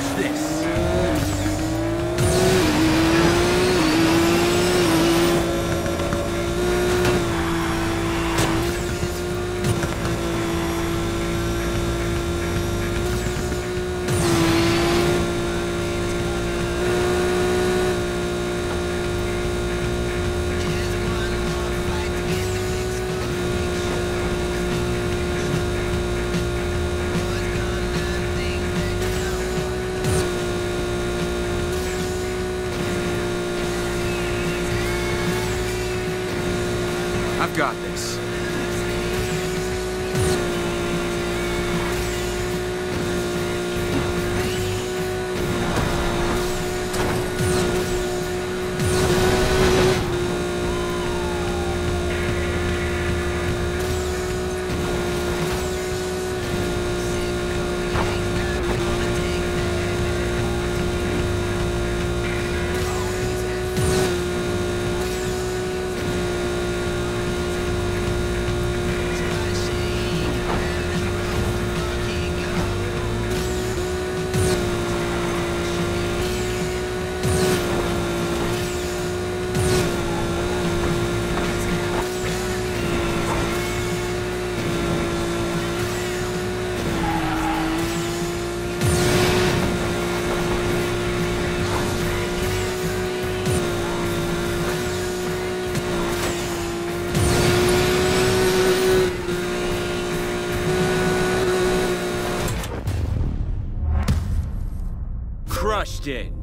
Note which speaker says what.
Speaker 1: This. I've got this. Crushed it.